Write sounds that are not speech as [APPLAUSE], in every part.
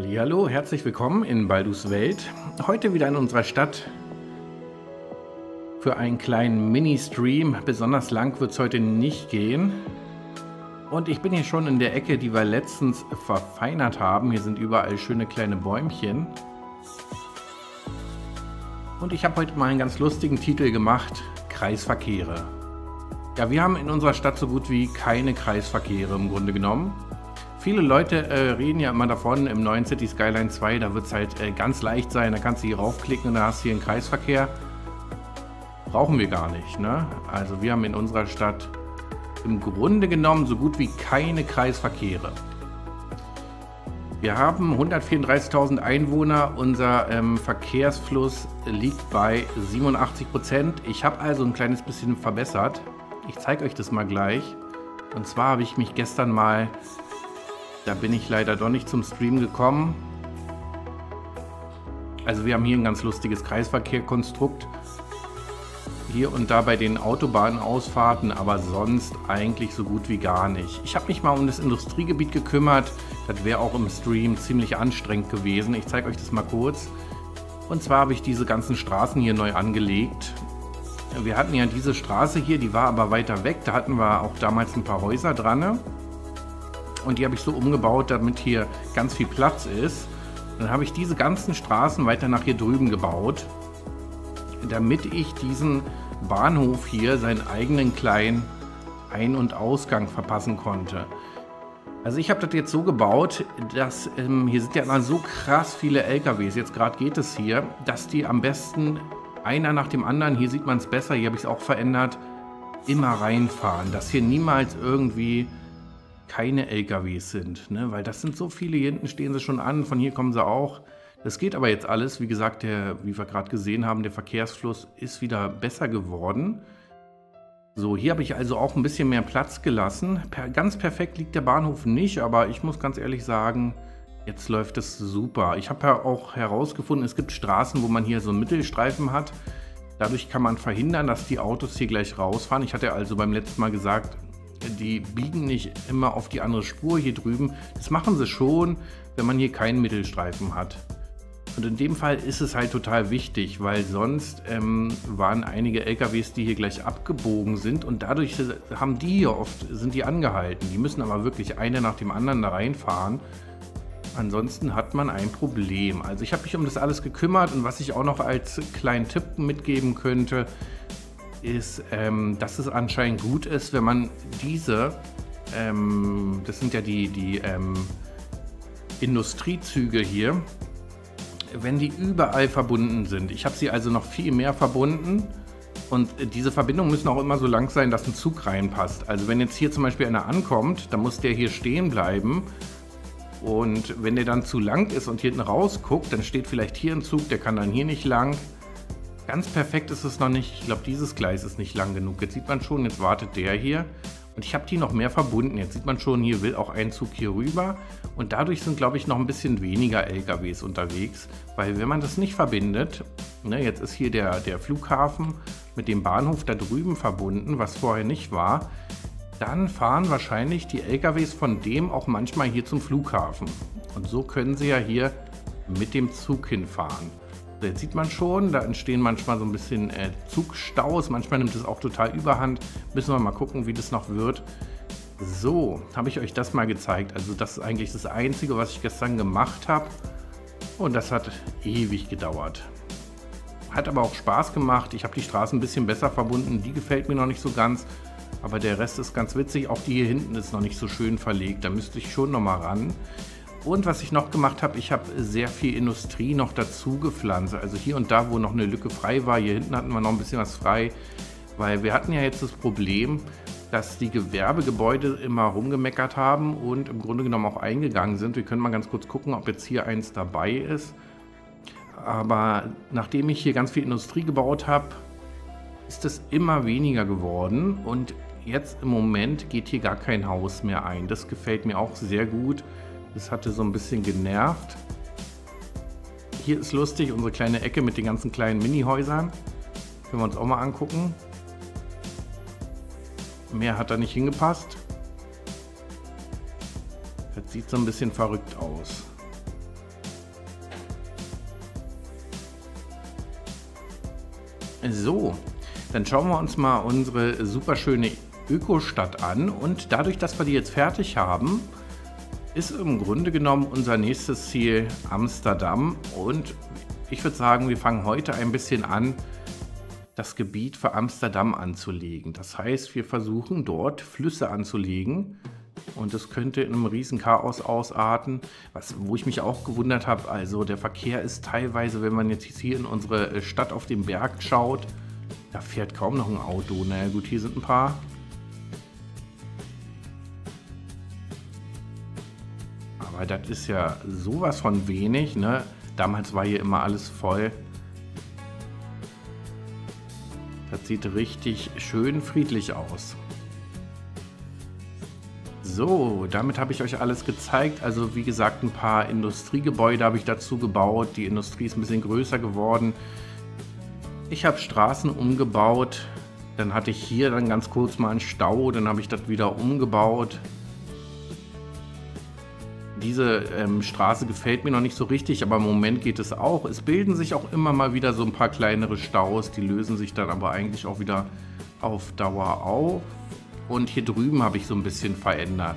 Hallo, herzlich willkommen in Baldus Welt. Heute wieder in unserer Stadt für einen kleinen Mini-Stream. Besonders lang wird es heute nicht gehen. Und ich bin hier schon in der Ecke, die wir letztens verfeinert haben. Hier sind überall schöne kleine Bäumchen. Und ich habe heute mal einen ganz lustigen Titel gemacht. Kreisverkehre. Ja, wir haben in unserer Stadt so gut wie keine Kreisverkehre im Grunde genommen. Viele Leute äh, reden ja immer davon, im neuen City Skyline 2, da wird es halt äh, ganz leicht sein, da kannst du hier raufklicken und da hast du hier einen Kreisverkehr. Brauchen wir gar nicht. Ne? Also wir haben in unserer Stadt im Grunde genommen so gut wie keine Kreisverkehre. Wir haben 134.000 Einwohner, unser ähm, Verkehrsfluss liegt bei 87 Prozent. Ich habe also ein kleines bisschen verbessert. Ich zeige euch das mal gleich. Und zwar habe ich mich gestern mal da bin ich leider doch nicht zum Stream gekommen. Also wir haben hier ein ganz lustiges Kreisverkehrkonstrukt. Hier und da bei den Autobahnausfahrten, aber sonst eigentlich so gut wie gar nicht. Ich habe mich mal um das Industriegebiet gekümmert. Das wäre auch im Stream ziemlich anstrengend gewesen. Ich zeige euch das mal kurz. Und zwar habe ich diese ganzen Straßen hier neu angelegt. Wir hatten ja diese Straße hier, die war aber weiter weg. Da hatten wir auch damals ein paar Häuser dran und die habe ich so umgebaut, damit hier ganz viel Platz ist. Dann habe ich diese ganzen Straßen weiter nach hier drüben gebaut, damit ich diesen Bahnhof hier seinen eigenen kleinen Ein- und Ausgang verpassen konnte. Also ich habe das jetzt so gebaut, dass ähm, hier sind ja immer so krass viele LKWs, jetzt gerade geht es hier, dass die am besten einer nach dem anderen, hier sieht man es besser, hier habe ich es auch verändert, immer reinfahren, dass hier niemals irgendwie keine LKWs sind, ne? weil das sind so viele, hier hinten stehen sie schon an, von hier kommen sie auch. Das geht aber jetzt alles, wie gesagt, der, wie wir gerade gesehen haben, der Verkehrsfluss ist wieder besser geworden. So, hier habe ich also auch ein bisschen mehr Platz gelassen. Per, ganz perfekt liegt der Bahnhof nicht, aber ich muss ganz ehrlich sagen, jetzt läuft es super. Ich habe ja auch herausgefunden, es gibt Straßen, wo man hier so einen Mittelstreifen hat. Dadurch kann man verhindern, dass die Autos hier gleich rausfahren. Ich hatte also beim letzten Mal gesagt, die biegen nicht immer auf die andere Spur hier drüben. Das machen sie schon, wenn man hier keinen Mittelstreifen hat. Und in dem Fall ist es halt total wichtig, weil sonst ähm, waren einige LKWs, die hier gleich abgebogen sind und dadurch haben die hier oft, sind die angehalten. Die müssen aber wirklich eine nach dem anderen da reinfahren. Ansonsten hat man ein Problem. Also ich habe mich um das alles gekümmert und was ich auch noch als kleinen Tipp mitgeben könnte, ist, ähm, dass es anscheinend gut ist, wenn man diese, ähm, das sind ja die, die ähm, Industriezüge hier, wenn die überall verbunden sind. Ich habe sie also noch viel mehr verbunden. Und diese Verbindungen müssen auch immer so lang sein, dass ein Zug reinpasst. Also wenn jetzt hier zum Beispiel einer ankommt, dann muss der hier stehen bleiben. Und wenn der dann zu lang ist und hier hinten rausguckt, dann steht vielleicht hier ein Zug, der kann dann hier nicht lang. Ganz perfekt ist es noch nicht. Ich glaube, dieses Gleis ist nicht lang genug. Jetzt sieht man schon, jetzt wartet der hier. Und ich habe die noch mehr verbunden. Jetzt sieht man schon, hier will auch ein Zug hier rüber. Und dadurch sind, glaube ich, noch ein bisschen weniger LKWs unterwegs. Weil wenn man das nicht verbindet, ne, jetzt ist hier der, der Flughafen mit dem Bahnhof da drüben verbunden, was vorher nicht war, dann fahren wahrscheinlich die LKWs von dem auch manchmal hier zum Flughafen. Und so können sie ja hier mit dem Zug hinfahren. Jetzt sieht man schon, da entstehen manchmal so ein bisschen äh, Zugstaus. Manchmal nimmt es auch total überhand. Müssen wir mal gucken, wie das noch wird. So, habe ich euch das mal gezeigt. Also das ist eigentlich das Einzige, was ich gestern gemacht habe. Und das hat ewig gedauert. Hat aber auch Spaß gemacht. Ich habe die Straßen ein bisschen besser verbunden. Die gefällt mir noch nicht so ganz. Aber der Rest ist ganz witzig. Auch die hier hinten ist noch nicht so schön verlegt. Da müsste ich schon noch mal ran. Und was ich noch gemacht habe, ich habe sehr viel Industrie noch dazu gepflanzt. Also hier und da, wo noch eine Lücke frei war, hier hinten hatten wir noch ein bisschen was frei, weil wir hatten ja jetzt das Problem, dass die Gewerbegebäude immer rumgemeckert haben und im Grunde genommen auch eingegangen sind. Wir können mal ganz kurz gucken, ob jetzt hier eins dabei ist. Aber nachdem ich hier ganz viel Industrie gebaut habe, ist es immer weniger geworden und jetzt im Moment geht hier gar kein Haus mehr ein. Das gefällt mir auch sehr gut. Das hatte so ein bisschen genervt. Hier ist lustig unsere kleine Ecke mit den ganzen kleinen Mini-Häusern. Können wir uns auch mal angucken. Mehr hat da nicht hingepasst. Das sieht so ein bisschen verrückt aus. So, dann schauen wir uns mal unsere super schöne Ökostadt an und dadurch, dass wir die jetzt fertig haben, ist im Grunde genommen unser nächstes Ziel Amsterdam und ich würde sagen, wir fangen heute ein bisschen an, das Gebiet für Amsterdam anzulegen. Das heißt, wir versuchen dort Flüsse anzulegen und das könnte in einem riesen Chaos ausarten, was, wo ich mich auch gewundert habe. Also der Verkehr ist teilweise, wenn man jetzt hier in unsere Stadt auf dem Berg schaut, da fährt kaum noch ein Auto. Na gut, hier sind ein paar. Aber das ist ja sowas von wenig. Ne? Damals war hier immer alles voll. Das sieht richtig schön friedlich aus. So, damit habe ich euch alles gezeigt. Also wie gesagt, ein paar Industriegebäude habe ich dazu gebaut. Die Industrie ist ein bisschen größer geworden. Ich habe Straßen umgebaut. Dann hatte ich hier dann ganz kurz mal einen Stau. Dann habe ich das wieder umgebaut. Diese ähm, Straße gefällt mir noch nicht so richtig, aber im Moment geht es auch. Es bilden sich auch immer mal wieder so ein paar kleinere Staus. Die lösen sich dann aber eigentlich auch wieder auf Dauer auf. Und hier drüben habe ich so ein bisschen verändert.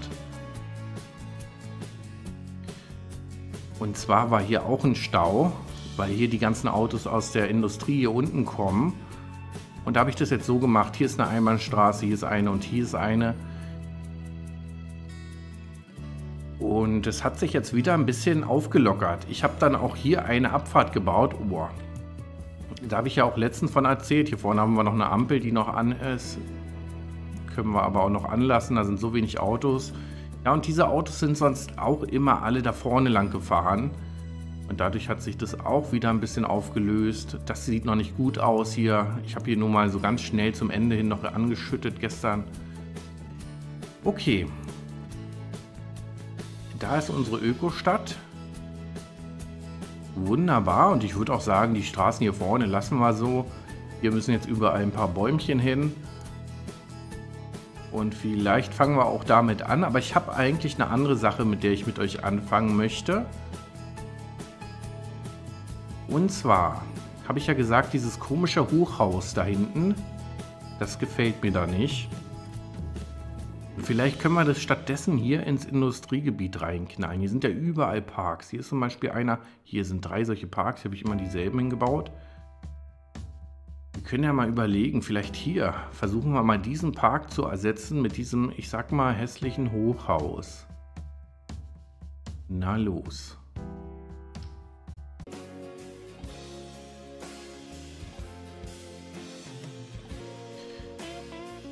Und zwar war hier auch ein Stau, weil hier die ganzen Autos aus der Industrie hier unten kommen. Und da habe ich das jetzt so gemacht. Hier ist eine Einbahnstraße, hier ist eine und hier ist eine. Und es hat sich jetzt wieder ein bisschen aufgelockert. Ich habe dann auch hier eine Abfahrt gebaut. Oh, da habe ich ja auch letztens von erzählt. Hier vorne haben wir noch eine Ampel, die noch an ist können wir aber auch noch anlassen. Da sind so wenig Autos. Ja, und diese Autos sind sonst auch immer alle da vorne lang gefahren. Und dadurch hat sich das auch wieder ein bisschen aufgelöst. Das sieht noch nicht gut aus hier. Ich habe hier nur mal so ganz schnell zum Ende hin noch angeschüttet gestern. Okay. Da ist unsere Ökostadt. Wunderbar. Und ich würde auch sagen, die Straßen hier vorne lassen wir so. Hier müssen jetzt überall ein paar Bäumchen hin. Und vielleicht fangen wir auch damit an, aber ich habe eigentlich eine andere Sache, mit der ich mit euch anfangen möchte. Und zwar habe ich ja gesagt, dieses komische Hochhaus da hinten, das gefällt mir da nicht. Vielleicht können wir das stattdessen hier ins Industriegebiet reinknallen. Hier sind ja überall Parks. Hier ist zum Beispiel einer, hier sind drei solche Parks, hier habe ich immer dieselben hingebaut. Wir können ja mal überlegen, vielleicht hier versuchen wir mal diesen Park zu ersetzen mit diesem, ich sag mal, hässlichen Hochhaus. Na los.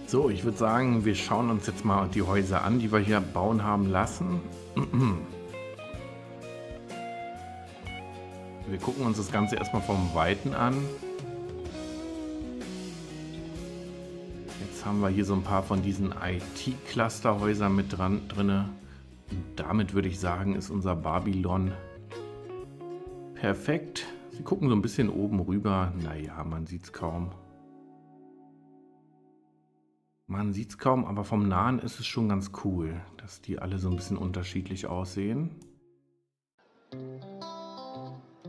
So, ich würde sagen, wir schauen uns jetzt mal die Häuser an, die wir hier bauen haben lassen. [CLEARS THROAT] Wir gucken uns das Ganze erstmal vom Weiten an. haben wir hier so ein paar von diesen IT-Clusterhäusern mit dran drinne. Und damit würde ich sagen, ist unser Babylon perfekt. Sie gucken so ein bisschen oben rüber. Naja, man sieht es kaum. Man sieht es kaum, aber vom Nahen ist es schon ganz cool, dass die alle so ein bisschen unterschiedlich aussehen.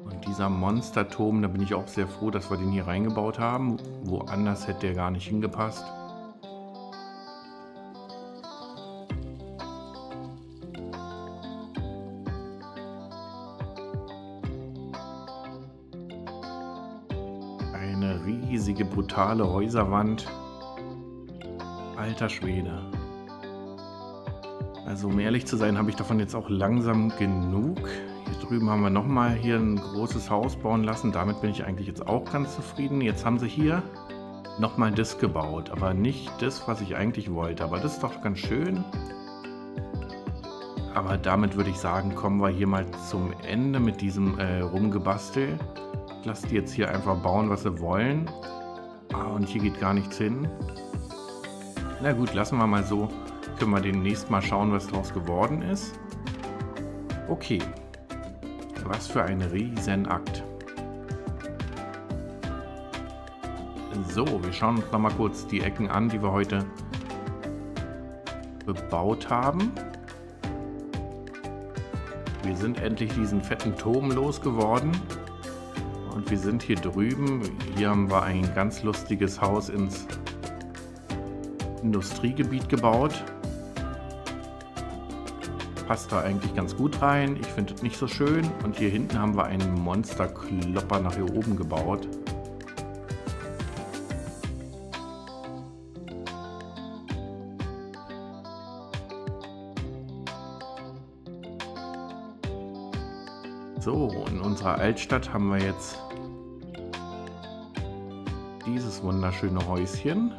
Und dieser Monsterturm, da bin ich auch sehr froh, dass wir den hier reingebaut haben. Woanders hätte der gar nicht hingepasst. riesige, brutale Häuserwand. Alter Schwede. Also um ehrlich zu sein, habe ich davon jetzt auch langsam genug. Hier drüben haben wir nochmal hier ein großes Haus bauen lassen. Damit bin ich eigentlich jetzt auch ganz zufrieden. Jetzt haben sie hier nochmal das gebaut. Aber nicht das, was ich eigentlich wollte. Aber das ist doch ganz schön. Aber damit würde ich sagen, kommen wir hier mal zum Ende mit diesem äh, Rumgebastel. Ich lasse die jetzt hier einfach bauen, was sie wollen. Ah, und hier geht gar nichts hin. Na gut, lassen wir mal so. Können wir demnächst mal schauen, was daraus geworden ist. Okay. Was für ein Riesenakt. So, wir schauen uns noch mal kurz die Ecken an, die wir heute bebaut haben. Wir sind endlich diesen fetten Turm losgeworden. Und wir sind hier drüben. Hier haben wir ein ganz lustiges Haus ins Industriegebiet gebaut. Passt da eigentlich ganz gut rein. Ich finde es nicht so schön. Und hier hinten haben wir einen Monsterklopper nach hier oben gebaut. So, in unserer Altstadt haben wir jetzt dieses wunderschöne Häuschen.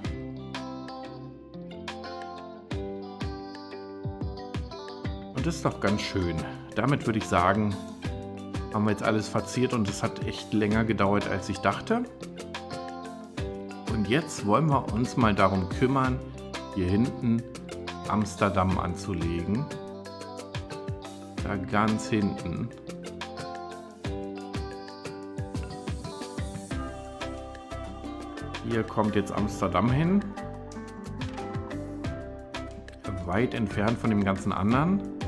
Und das ist doch ganz schön. Damit würde ich sagen, haben wir jetzt alles verziert und es hat echt länger gedauert, als ich dachte. Und jetzt wollen wir uns mal darum kümmern, hier hinten Amsterdam anzulegen. Da ganz hinten. Hier kommt jetzt Amsterdam hin. Weit entfernt von dem ganzen anderen.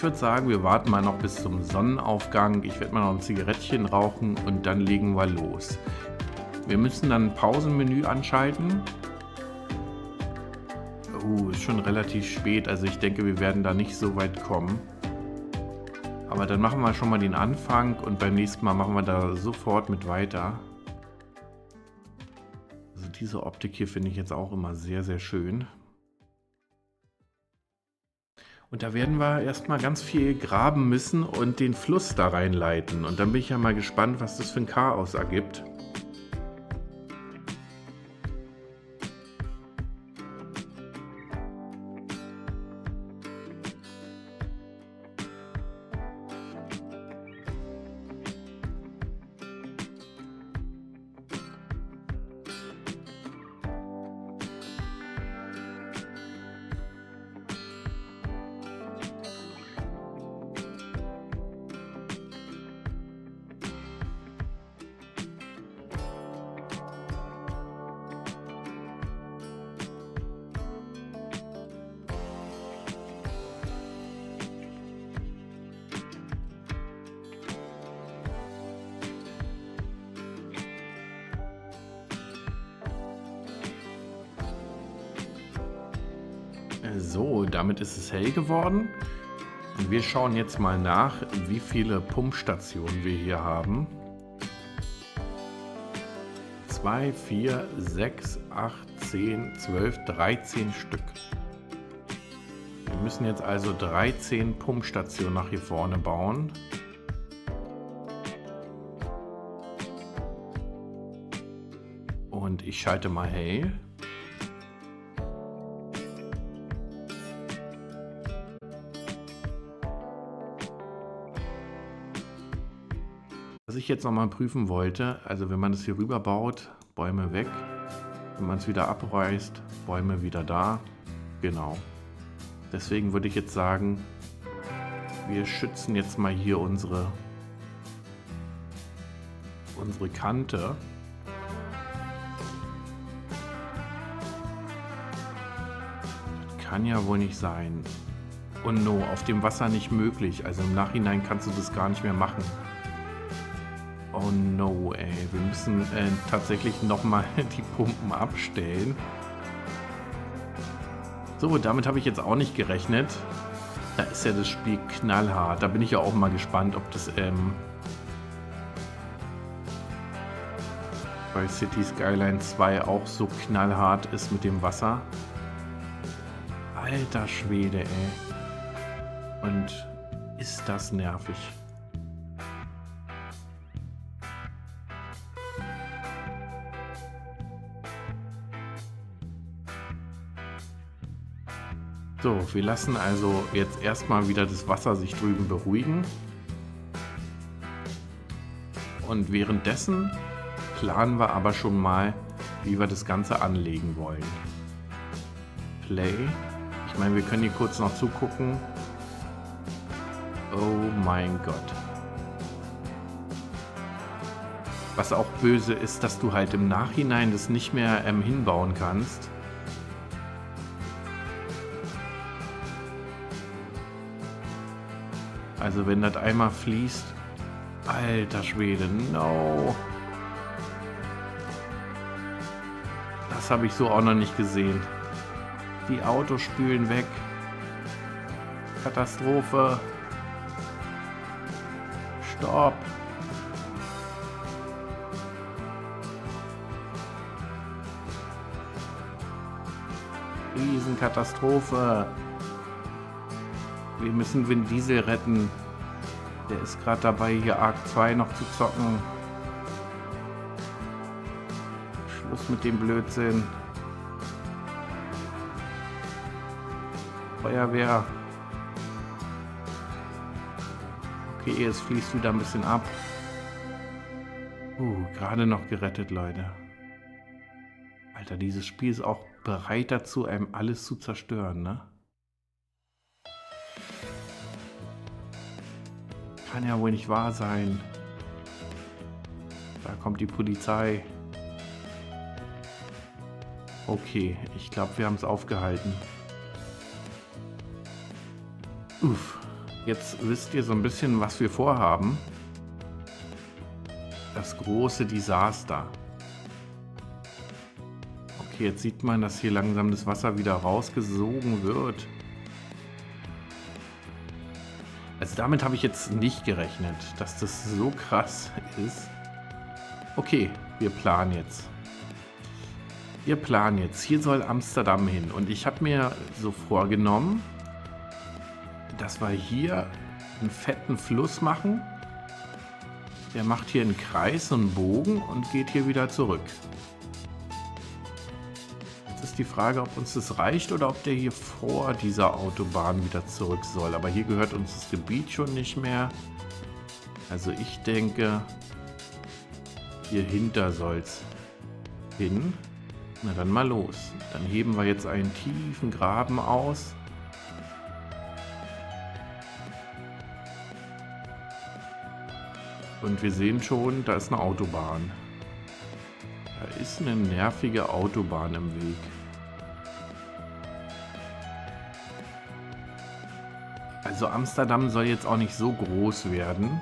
Ich würde sagen, wir warten mal noch bis zum Sonnenaufgang. Ich werde mal noch ein Zigarettchen rauchen und dann legen wir los. Wir müssen dann ein Pausenmenü anschalten. Oh, ist schon relativ spät, also ich denke, wir werden da nicht so weit kommen. Aber dann machen wir schon mal den Anfang und beim nächsten Mal machen wir da sofort mit weiter. Also diese Optik hier finde ich jetzt auch immer sehr, sehr schön. Und da werden wir erstmal ganz viel graben müssen und den Fluss da reinleiten. Und dann bin ich ja mal gespannt, was das für ein Chaos ergibt. So, damit ist es hell geworden. Wir schauen jetzt mal nach, wie viele Pumpstationen wir hier haben. 2, 4, 6, 8, 10, 12, 13 Stück. Wir müssen jetzt also 13 Pumpstationen nach hier vorne bauen. Und ich schalte mal hell. Jetzt nochmal prüfen wollte, also wenn man das hier rüber baut, Bäume weg. Wenn man es wieder abreißt, Bäume wieder da. Genau. Deswegen würde ich jetzt sagen, wir schützen jetzt mal hier unsere, unsere Kante. Das kann ja wohl nicht sein. Und no, auf dem Wasser nicht möglich. Also im Nachhinein kannst du das gar nicht mehr machen. Oh no, ey. Wir müssen äh, tatsächlich nochmal [LAUGHS] die Pumpen abstellen. So, damit habe ich jetzt auch nicht gerechnet. Da ist ja das Spiel knallhart. Da bin ich ja auch mal gespannt, ob das ähm, bei City Skyline 2 auch so knallhart ist mit dem Wasser. Alter Schwede, ey. Und ist das nervig. So, wir lassen also jetzt erstmal wieder das Wasser sich drüben beruhigen. Und währenddessen planen wir aber schon mal, wie wir das Ganze anlegen wollen. Play. Ich meine, wir können hier kurz noch zugucken. Oh mein Gott. Was auch böse ist, dass du halt im Nachhinein das nicht mehr ähm, hinbauen kannst. Also wenn das einmal fließt, alter Schwede, no. Das habe ich so auch noch nicht gesehen. Die Autos spülen weg. Katastrophe. Stopp. Riesenkatastrophe. Wir müssen Vin Diesel retten. Der ist gerade dabei, hier Arc 2 noch zu zocken. Schluss mit dem Blödsinn. Feuerwehr. Okay, es fließt wieder ein bisschen ab. Uh, gerade noch gerettet, Leute. Alter, dieses Spiel ist auch bereit dazu, einem alles zu zerstören, ne? Kann ja wohl nicht wahr sein. Da kommt die Polizei. Okay, ich glaube, wir haben es aufgehalten. Uff, jetzt wisst ihr so ein bisschen, was wir vorhaben. Das große Desaster. Okay, jetzt sieht man, dass hier langsam das Wasser wieder rausgesogen wird. Also damit habe ich jetzt nicht gerechnet, dass das so krass ist. Okay, wir planen jetzt. Wir planen jetzt. Hier soll Amsterdam hin. Und ich habe mir so vorgenommen, dass wir hier einen fetten Fluss machen. Der macht hier einen Kreis, einen Bogen und geht hier wieder zurück die Frage, ob uns das reicht oder ob der hier vor dieser Autobahn wieder zurück soll. Aber hier gehört uns das Gebiet schon nicht mehr. Also ich denke, hier hinter soll es hin. Na dann mal los. Dann heben wir jetzt einen tiefen Graben aus. Und wir sehen schon, da ist eine Autobahn. Da ist eine nervige Autobahn im Weg. Also Amsterdam soll jetzt auch nicht so groß werden.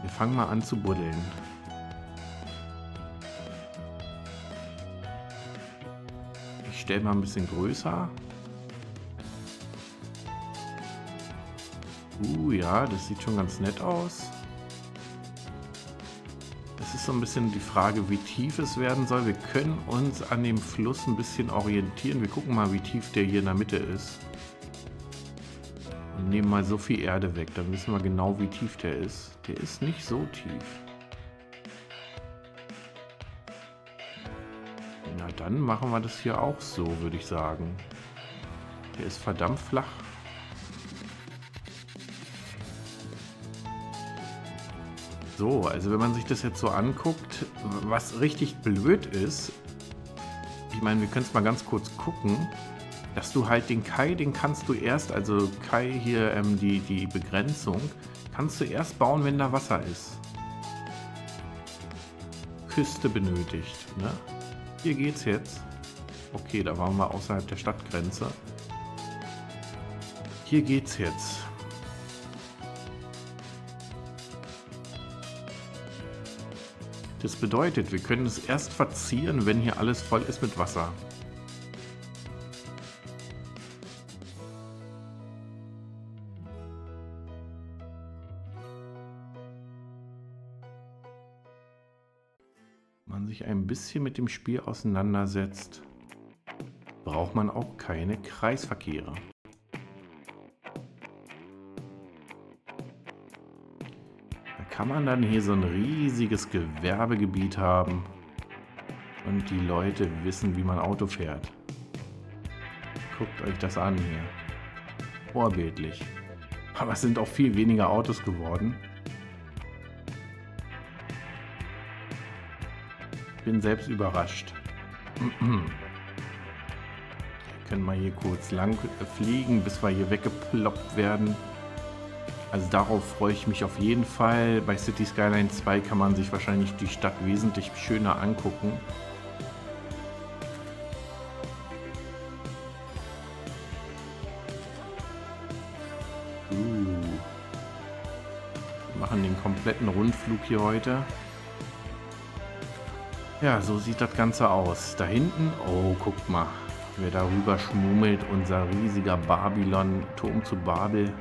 Wir fangen mal an zu buddeln. Ich stelle mal ein bisschen größer. Uh, ja, das sieht schon ganz nett aus. Es ist so ein bisschen die Frage, wie tief es werden soll. Wir können uns an dem Fluss ein bisschen orientieren. Wir gucken mal, wie tief der hier in der Mitte ist nehmen mal so viel Erde weg, dann wissen wir genau, wie tief der ist. Der ist nicht so tief. Na dann machen wir das hier auch so, würde ich sagen. Der ist verdammt flach. So, also wenn man sich das jetzt so anguckt, was richtig blöd ist, ich meine, wir können es mal ganz kurz gucken dass du halt den Kai, den kannst du erst, also Kai hier ähm, die, die Begrenzung, kannst du erst bauen, wenn da Wasser ist. Küste benötigt. Ne? Hier geht's jetzt. Okay, da waren wir außerhalb der Stadtgrenze. Hier geht's jetzt. Das bedeutet, wir können es erst verzieren, wenn hier alles voll ist mit Wasser. Ein bisschen mit dem Spiel auseinandersetzt, braucht man auch keine Kreisverkehre. Da kann man dann hier so ein riesiges Gewerbegebiet haben und die Leute wissen, wie man Auto fährt. Guckt euch das an hier. Vorbildlich. Aber es sind auch viel weniger Autos geworden. bin selbst überrascht. können wir hier kurz lang äh, fliegen, bis wir hier weggeploppt werden. Also darauf freue ich mich auf jeden Fall. Bei City Skyline 2 kann man sich wahrscheinlich die Stadt wesentlich schöner angucken. Uh. Wir machen den kompletten Rundflug hier heute. Ja, so sieht das Ganze aus. Da hinten, oh, guckt mal, wer darüber schmummelt, unser riesiger Babylon-Turm zu Babel.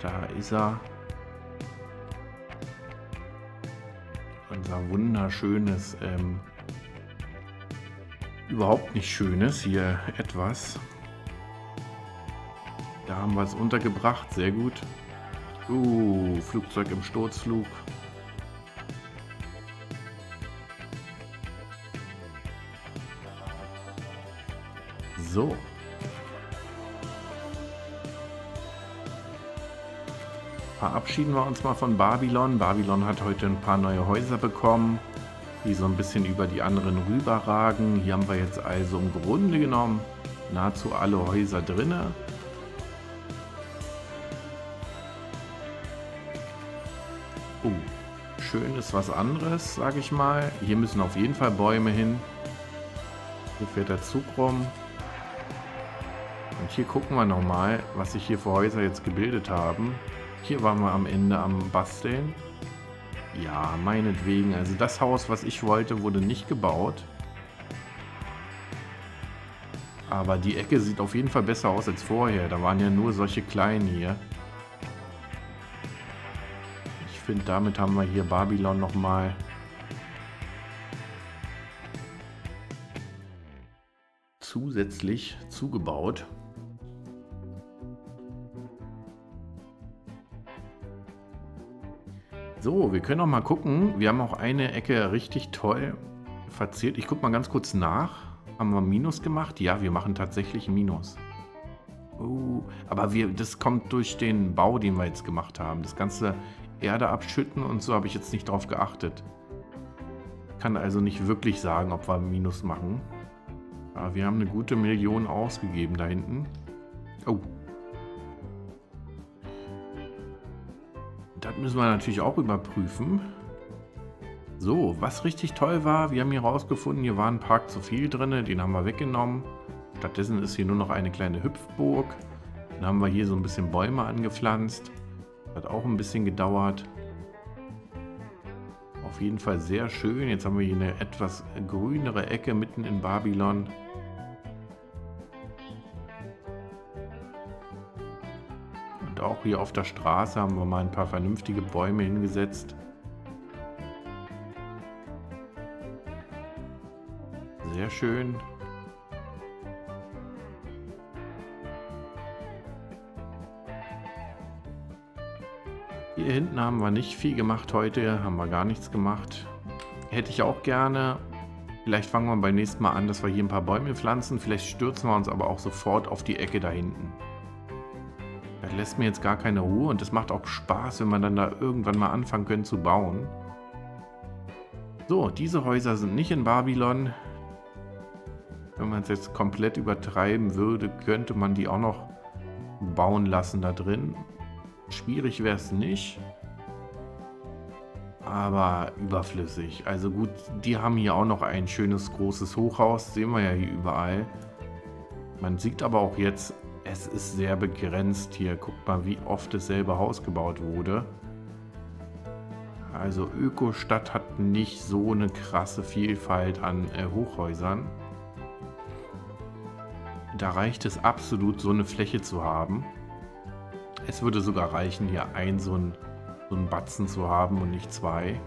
Da ist er. Unser wunderschönes, ähm, überhaupt nicht schönes, hier etwas. Da haben wir es untergebracht, sehr gut. Uh, Flugzeug im Sturzflug. So. Verabschieden wir uns mal von Babylon. Babylon hat heute ein paar neue Häuser bekommen, die so ein bisschen über die anderen rüberragen. Hier haben wir jetzt also im Grunde genommen nahezu alle Häuser drinne. Oh, schön ist was anderes, sage ich mal. Hier müssen auf jeden Fall Bäume hin. Hier fährt der Zug rum. Hier gucken wir nochmal, was sich hier für Häuser jetzt gebildet haben. Hier waren wir am Ende am Basteln. Ja, meinetwegen. Also das Haus, was ich wollte, wurde nicht gebaut. Aber die Ecke sieht auf jeden Fall besser aus als vorher. Da waren ja nur solche kleinen hier. Ich finde, damit haben wir hier Babylon nochmal zusätzlich zugebaut. So, wir können noch mal gucken. Wir haben auch eine Ecke richtig toll verziert. Ich gucke mal ganz kurz nach. Haben wir Minus gemacht? Ja, wir machen tatsächlich Minus. Oh, aber wir, das kommt durch den Bau, den wir jetzt gemacht haben. Das ganze Erde abschütten und so habe ich jetzt nicht drauf geachtet. Kann also nicht wirklich sagen, ob wir Minus machen. Aber wir haben eine gute Million ausgegeben da hinten. Oh, Das müssen wir natürlich auch überprüfen. So, was richtig toll war, wir haben hier rausgefunden, hier war ein Park zu viel drin, den haben wir weggenommen. Stattdessen ist hier nur noch eine kleine Hüpfburg. Dann haben wir hier so ein bisschen Bäume angepflanzt. Hat auch ein bisschen gedauert. Auf jeden Fall sehr schön. Jetzt haben wir hier eine etwas grünere Ecke mitten in Babylon. Auch hier auf der Straße haben wir mal ein paar vernünftige Bäume hingesetzt. Sehr schön. Hier hinten haben wir nicht viel gemacht heute, haben wir gar nichts gemacht. Hätte ich auch gerne. Vielleicht fangen wir beim nächsten Mal an, dass wir hier ein paar Bäume pflanzen. Vielleicht stürzen wir uns aber auch sofort auf die Ecke da hinten lässt mir jetzt gar keine Ruhe und es macht auch Spaß, wenn man dann da irgendwann mal anfangen könnte zu bauen. So, diese Häuser sind nicht in Babylon. Wenn man es jetzt komplett übertreiben würde, könnte man die auch noch bauen lassen da drin. Schwierig wäre es nicht. Aber überflüssig. Also gut, die haben hier auch noch ein schönes großes Hochhaus. Sehen wir ja hier überall. Man sieht aber auch jetzt, es ist sehr begrenzt hier. Guckt mal, wie oft dasselbe Haus gebaut wurde. Also Ökostadt hat nicht so eine krasse Vielfalt an äh, Hochhäusern. Da reicht es absolut, so eine Fläche zu haben. Es würde sogar reichen, hier ein so ein, so ein Batzen zu haben und nicht zwei.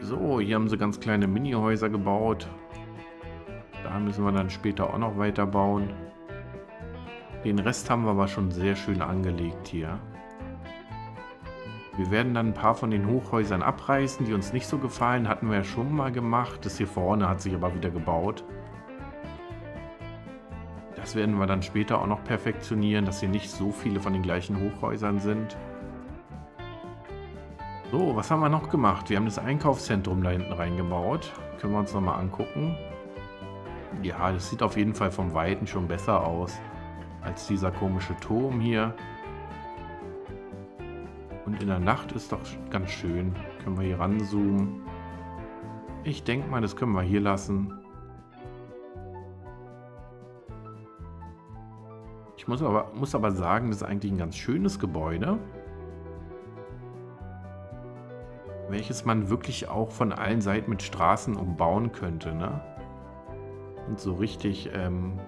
So, hier haben sie ganz kleine Mini-Häuser gebaut. Da müssen wir dann später auch noch weiterbauen. Den Rest haben wir aber schon sehr schön angelegt hier. Wir werden dann ein paar von den Hochhäusern abreißen, die uns nicht so gefallen. Hatten wir ja schon mal gemacht. Das hier vorne hat sich aber wieder gebaut. Das werden wir dann später auch noch perfektionieren, dass hier nicht so viele von den gleichen Hochhäusern sind. So, was haben wir noch gemacht? Wir haben das Einkaufszentrum da hinten reingebaut. Können wir uns nochmal angucken. Ja, das sieht auf jeden Fall vom Weiten schon besser aus als dieser komische Turm hier. Und in der Nacht ist doch ganz schön. Können wir hier ranzoomen. Ich denke mal, das können wir hier lassen. Ich muss aber, muss aber sagen, das ist eigentlich ein ganz schönes Gebäude. Welches man wirklich auch von allen Seiten mit Straßen umbauen könnte, ne? So richtig ähm,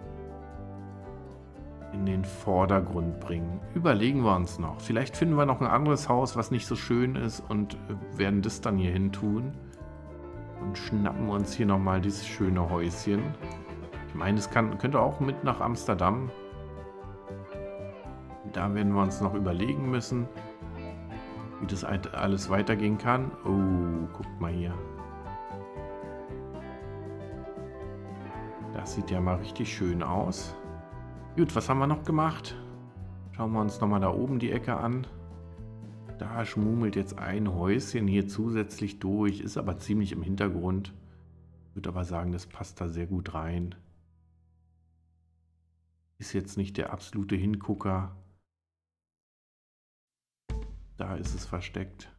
in den Vordergrund bringen. Überlegen wir uns noch. Vielleicht finden wir noch ein anderes Haus, was nicht so schön ist und äh, werden das dann hier hin tun. Und schnappen uns hier nochmal dieses schöne Häuschen. Ich meine, es kann, könnte auch mit nach Amsterdam. Da werden wir uns noch überlegen müssen, wie das alles weitergehen kann. Oh, guckt mal hier. Das sieht ja mal richtig schön aus. Gut, was haben wir noch gemacht? Schauen wir uns nochmal da oben die Ecke an. Da schmummelt jetzt ein Häuschen hier zusätzlich durch, ist aber ziemlich im Hintergrund. Ich würde aber sagen, das passt da sehr gut rein. Ist jetzt nicht der absolute Hingucker. Da ist es versteckt.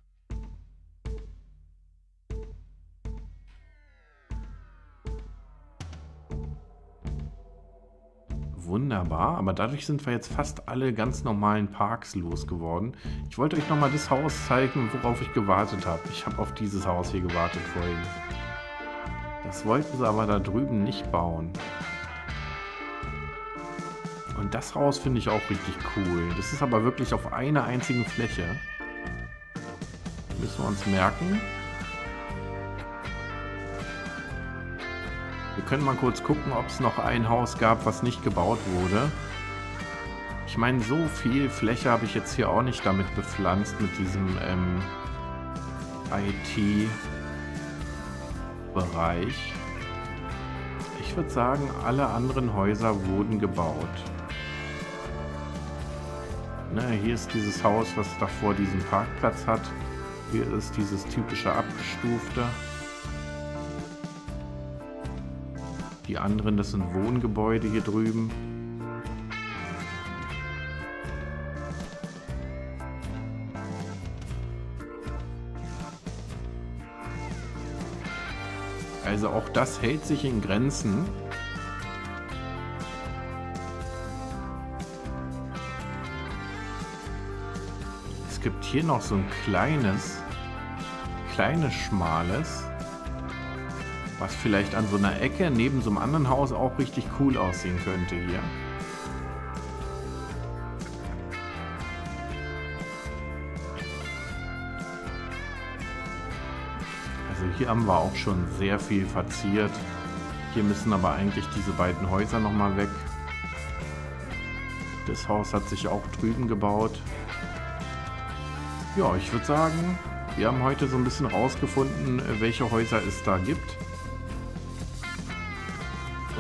Wunderbar, aber dadurch sind wir jetzt fast alle ganz normalen Parks losgeworden. Ich wollte euch nochmal das Haus zeigen, worauf ich gewartet habe. Ich habe auf dieses Haus hier gewartet vorhin. Das wollten sie aber da drüben nicht bauen. Und das Haus finde ich auch richtig cool. Das ist aber wirklich auf einer einzigen Fläche. Müssen wir uns merken. Wir können mal kurz gucken, ob es noch ein Haus gab, was nicht gebaut wurde. Ich meine, so viel Fläche habe ich jetzt hier auch nicht damit bepflanzt, mit diesem ähm, IT-Bereich. Ich würde sagen, alle anderen Häuser wurden gebaut. Ne, hier ist dieses Haus, was davor diesen Parkplatz hat. Hier ist dieses typische abgestufte. Die anderen, das sind Wohngebäude hier drüben. Also auch das hält sich in Grenzen. gibt hier noch so ein kleines, kleines, schmales, was vielleicht an so einer Ecke neben so einem anderen Haus auch richtig cool aussehen könnte hier. Also hier haben wir auch schon sehr viel verziert. Hier müssen aber eigentlich diese beiden Häuser nochmal weg. Das Haus hat sich auch drüben gebaut. Ja, ich würde sagen, wir haben heute so ein bisschen rausgefunden, welche Häuser es da gibt.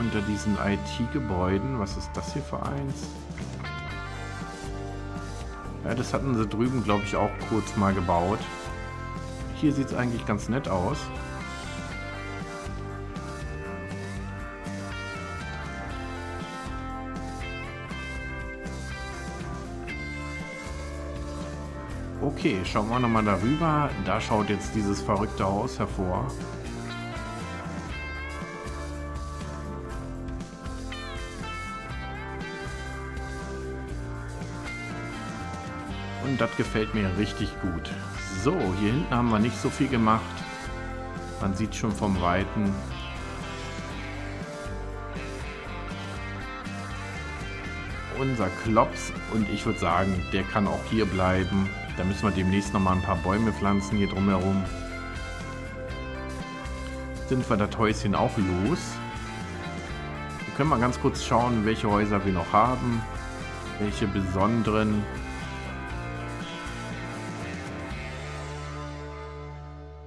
Unter diesen IT-Gebäuden. Was ist das hier für eins? Ja, das hatten sie drüben, glaube ich, auch kurz mal gebaut. Hier sieht es eigentlich ganz nett aus. Okay, schauen wir nochmal darüber. Da schaut jetzt dieses verrückte Haus hervor. Und das gefällt mir richtig gut. So, hier hinten haben wir nicht so viel gemacht. Man sieht schon vom Weiten, unser Klops und ich würde sagen, der kann auch hier bleiben. Da müssen wir demnächst noch mal ein paar Bäume pflanzen hier drumherum. Sind wir das Häuschen auch los. Wir können mal ganz kurz schauen, welche Häuser wir noch haben. Welche besonderen.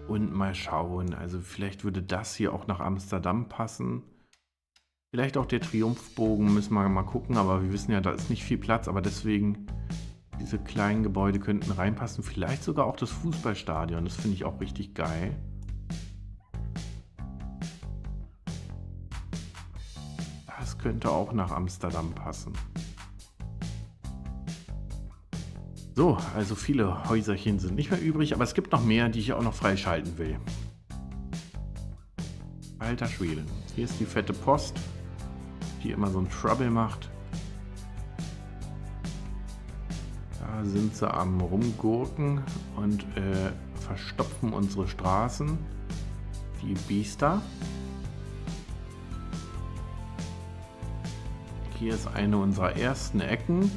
Und mal schauen. Also vielleicht würde das hier auch nach Amsterdam passen. Vielleicht auch der Triumphbogen, müssen wir mal gucken. Aber wir wissen ja, da ist nicht viel Platz. Aber deswegen diese kleinen Gebäude könnten reinpassen. Vielleicht sogar auch das Fußballstadion. Das finde ich auch richtig geil. Das könnte auch nach Amsterdam passen. So, also viele Häuserchen sind nicht mehr übrig, aber es gibt noch mehr, die ich auch noch freischalten will. Alter Schwede. Hier ist die fette Post, die immer so ein Trouble macht. Da sind sie am Rumgurken und äh, verstopfen unsere Straßen. Die Biester. Hier ist eine unserer ersten Ecken.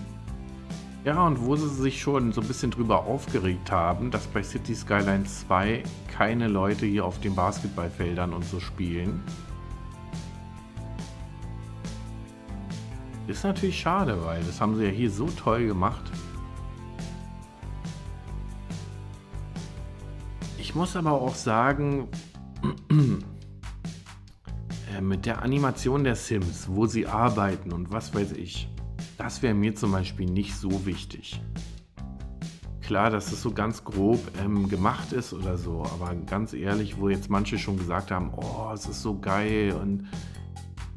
Ja, und wo sie sich schon so ein bisschen drüber aufgeregt haben, dass bei City Skylines 2 keine Leute hier auf den Basketballfeldern und so spielen. Ist natürlich schade, weil das haben sie ja hier so toll gemacht. Ich muss aber auch sagen, [CLEARS THROAT] äh, mit der Animation der Sims, wo sie arbeiten und was weiß ich, das wäre mir zum Beispiel nicht so wichtig. Klar, dass es so ganz grob ähm, gemacht ist oder so, aber ganz ehrlich, wo jetzt manche schon gesagt haben, oh, es ist so geil und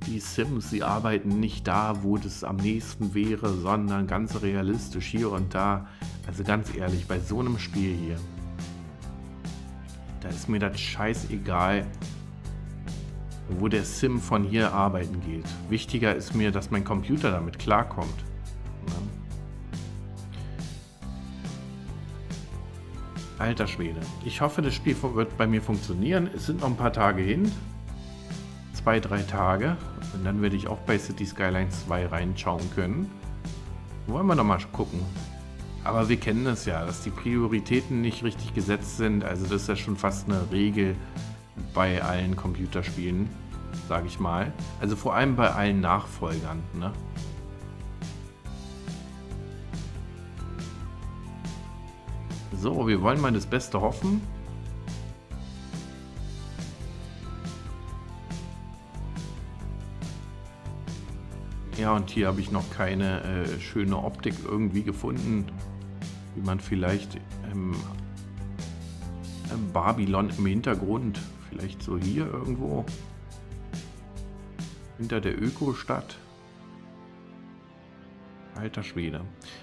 die Sims, sie arbeiten nicht da, wo das am nächsten wäre, sondern ganz realistisch hier und da. Also ganz ehrlich, bei so einem Spiel hier, da ist mir das scheißegal, wo der Sim von hier arbeiten geht. Wichtiger ist mir, dass mein Computer damit klarkommt. Alter Schwede. Ich hoffe, das Spiel wird bei mir funktionieren. Es sind noch ein paar Tage hin. Zwei, drei Tage. Und dann werde ich auch bei City Skylines 2 reinschauen können. Wollen wir noch mal gucken. Aber wir kennen es ja, dass die Prioritäten nicht richtig gesetzt sind. Also das ist ja schon fast eine Regel bei allen Computerspielen, sage ich mal. Also vor allem bei allen Nachfolgern. Ne? So, wir wollen mal das Beste hoffen. Ja, und hier habe ich noch keine äh, schöne Optik irgendwie gefunden, wie man vielleicht ähm, Babylon im Hintergrund, vielleicht so hier irgendwo, hinter der Ökostadt. Alter Schwede.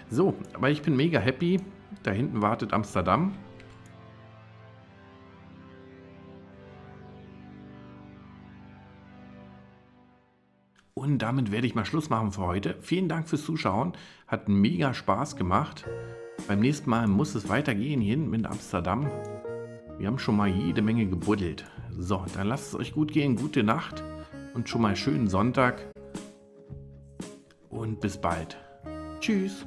So, aber ich bin mega happy. Da hinten wartet Amsterdam. Und damit werde ich mal Schluss machen für heute. Vielen Dank fürs Zuschauen. Hat mega Spaß gemacht. Beim nächsten Mal muss es weitergehen hier mit Amsterdam. Wir haben schon mal jede Menge gebuddelt. So, dann lasst es euch gut gehen. Gute Nacht und schon mal schönen Sonntag. Und bis bald. Tschüss.